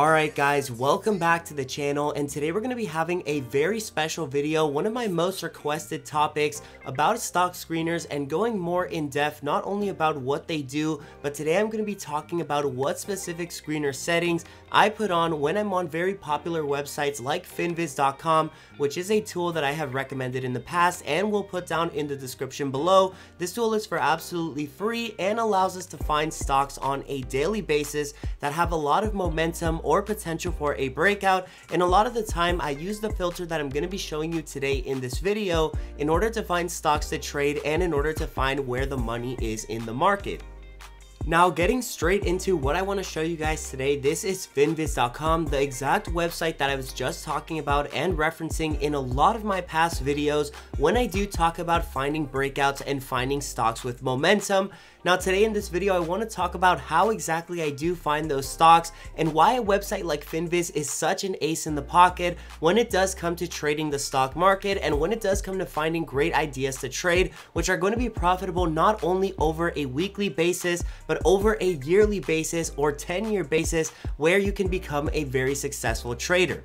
Alright guys, welcome back to the channel and today we're going to be having a very special video, one of my most requested topics about stock screeners and going more in depth not only about what they do, but today I'm going to be talking about what specific screener settings I put on when I'm on very popular websites like finviz.com, which is a tool that I have recommended in the past and will put down in the description below. This tool is for absolutely free and allows us to find stocks on a daily basis that have a lot of momentum or potential for a breakout. And a lot of the time I use the filter that I'm going to be showing you today in this video in order to find stocks to trade and in order to find where the money is in the market. Now getting straight into what I want to show you guys today, this is finviz.com, the exact website that I was just talking about and referencing in a lot of my past videos when I do talk about finding breakouts and finding stocks with momentum. Now today in this video, I want to talk about how exactly I do find those stocks and why a website like Finviz is such an ace in the pocket when it does come to trading the stock market and when it does come to finding great ideas to trade, which are going to be profitable not only over a weekly basis, but over a yearly basis or 10 year basis where you can become a very successful trader.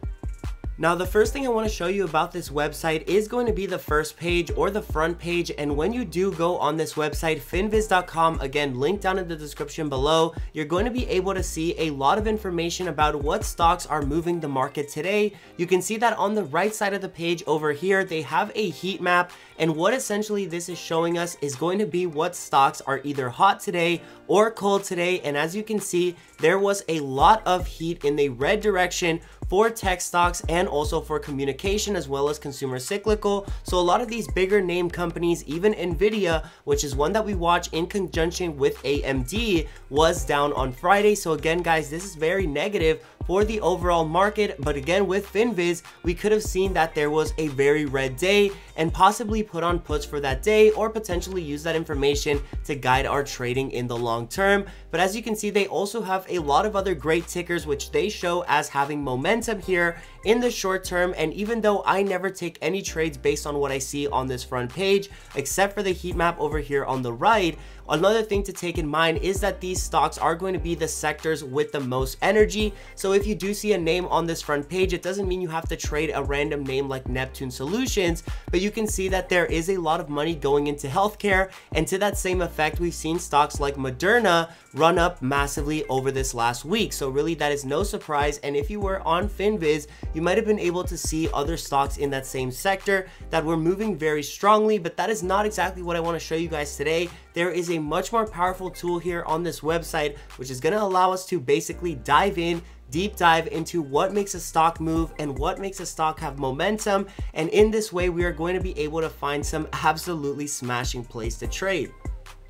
Now the first thing I want to show you about this website is going to be the first page or the front page and when you do go on this website finviz.com again linked down in the description below you're going to be able to see a lot of information about what stocks are moving the market today. You can see that on the right side of the page over here they have a heat map and what essentially this is showing us is going to be what stocks are either hot today or cold today and as you can see there was a lot of heat in the red direction for tech stocks and also for communication as well as consumer cyclical. So a lot of these bigger name companies, even Nvidia, which is one that we watch in conjunction with AMD, was down on Friday. So again, guys, this is very negative for the overall market. But again, with FinViz, we could have seen that there was a very red day and possibly put on puts for that day or potentially use that information to guide our trading in the long term. But as you can see, they also have a lot of other great tickers, which they show as having momentum here in the short term. And even though I never take any trades based on what I see on this front page, except for the heat map over here on the right, Another thing to take in mind is that these stocks are going to be the sectors with the most energy. So if you do see a name on this front page, it doesn't mean you have to trade a random name like Neptune Solutions, but you can see that there is a lot of money going into healthcare. And to that same effect, we've seen stocks like Moderna run up massively over this last week. So really that is no surprise. And if you were on FinViz, you might have been able to see other stocks in that same sector that were moving very strongly, but that is not exactly what I want to show you guys today there is a much more powerful tool here on this website, which is gonna allow us to basically dive in deep dive into what makes a stock move and what makes a stock have momentum. And in this way, we are going to be able to find some absolutely smashing plays to trade.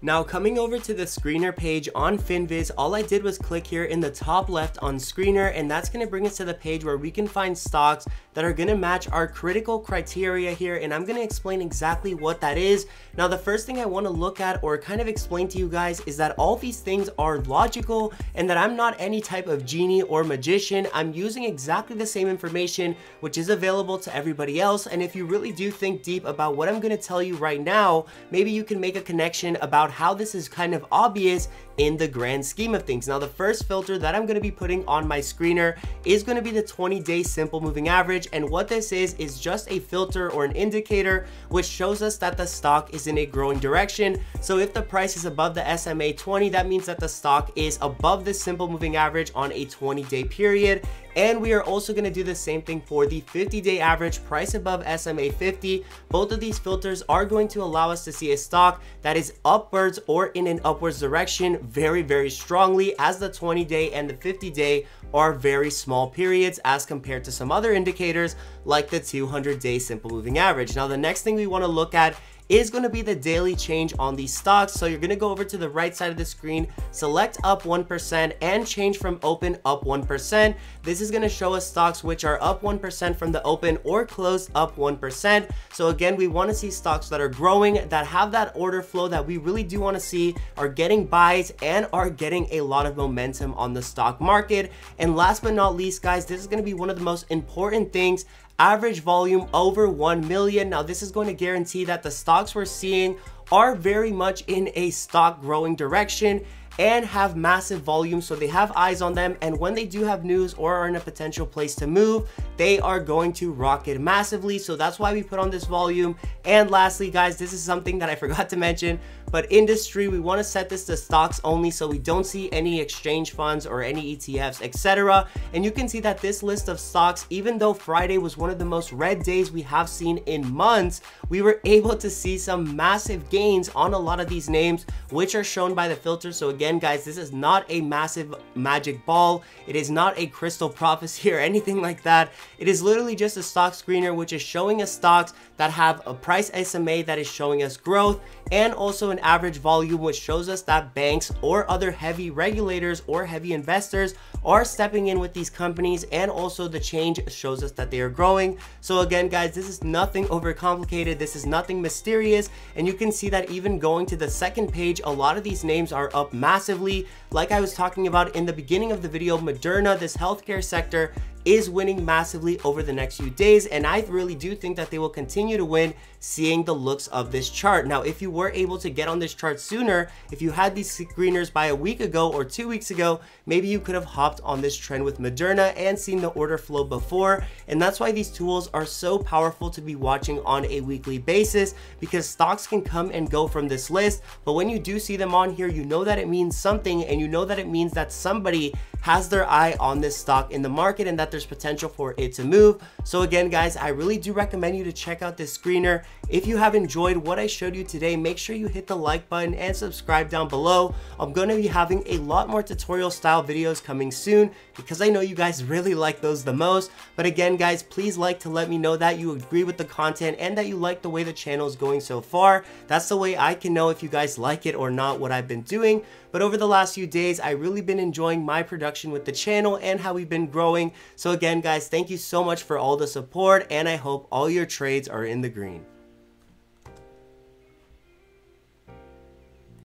Now coming over to the screener page on FinViz, all I did was click here in the top left on screener and that's going to bring us to the page where we can find stocks that are going to match our critical criteria here and I'm going to explain exactly what that is. Now the first thing I want to look at or kind of explain to you guys is that all these things are logical and that I'm not any type of genie or magician. I'm using exactly the same information which is available to everybody else and if you really do think deep about what I'm going to tell you right now, maybe you can make a connection about how this is kind of obvious in the grand scheme of things. Now, the first filter that I'm going to be putting on my screener is going to be the 20-day simple moving average. And what this is, is just a filter or an indicator which shows us that the stock is in a growing direction. So if the price is above the SMA 20, that means that the stock is above the simple moving average on a 20-day period. And we are also going to do the same thing for the 50 day average price above SMA 50. Both of these filters are going to allow us to see a stock that is upwards or in an upwards direction very, very strongly as the 20 day and the 50 day are very small periods as compared to some other indicators like the 200 day simple moving average. Now, the next thing we want to look at is going to be the daily change on these stocks. So you're going to go over to the right side of the screen, select up 1% and change from open up 1%. This is going to show us stocks which are up 1% from the open or closed up 1%. So again, we want to see stocks that are growing, that have that order flow that we really do want to see, are getting buys and are getting a lot of momentum on the stock market. And last but not least, guys, this is going to be one of the most important things average volume over 1 million. Now this is going to guarantee that the stocks we're seeing are very much in a stock growing direction and have massive volume so they have eyes on them and when they do have news or are in a potential place to move they are going to rocket massively. So that's why we put on this volume. And lastly guys this is something that I forgot to mention but industry we want to set this to stocks only so we don't see any exchange funds or any ETFs etc and you can see that this list of stocks even though Friday was one of the most red days we have seen in months we were able to see some massive gains on a lot of these names which are shown by the filter. So again guys this is not a massive magic ball. It is not a crystal prophecy or anything like that. It is literally just a stock screener which is showing us stocks that have a price SMA that is showing us growth and also an average volume which shows us that banks or other heavy regulators or heavy investors are stepping in with these companies and also the change shows us that they are growing. So again guys, this is nothing overcomplicated, this is nothing mysterious and you can see that even going to the second page, a lot of these names are up massively. Like I was talking about in the beginning of the video, Moderna, this healthcare sector is winning massively over the next few days and I really do think that they will continue to win seeing the looks of this chart. Now if you were able to get on this chart sooner, if you had these screeners by a week ago or two weeks ago, maybe you could have hopped on this trend with Moderna and seen the order flow before and that's why these tools are so powerful to be watching on a weekly basis because stocks can come and go from this list but when you do see them on here you know that it means something and you know that it means that somebody has their eye on this stock in the market and that there's potential for it to move. So again, guys, I really do recommend you to check out this screener. If you have enjoyed what I showed you today, make sure you hit the like button and subscribe down below. I'm going to be having a lot more tutorial style videos coming soon because I know you guys really like those the most. But again, guys, please like to let me know that you agree with the content and that you like the way the channel is going so far. That's the way I can know if you guys like it or not what I've been doing. But over the last few days, I've really been enjoying my production with the channel and how we've been growing. So again, guys, thank you so much for all the support and I hope all your trades are in the green.